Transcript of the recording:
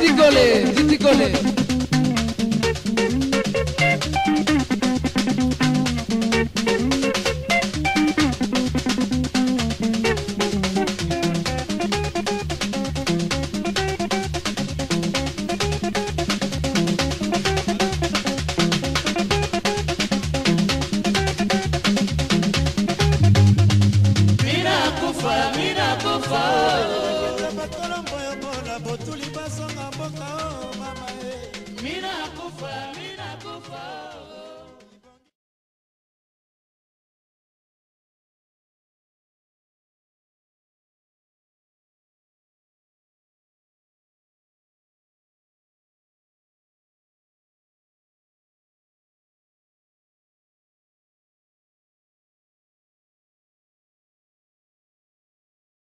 জিটি গোলে জিটি গোলে baninga botuli basonga mboka o oh, mama e mina kufa mina kufa oh.